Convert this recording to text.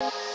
you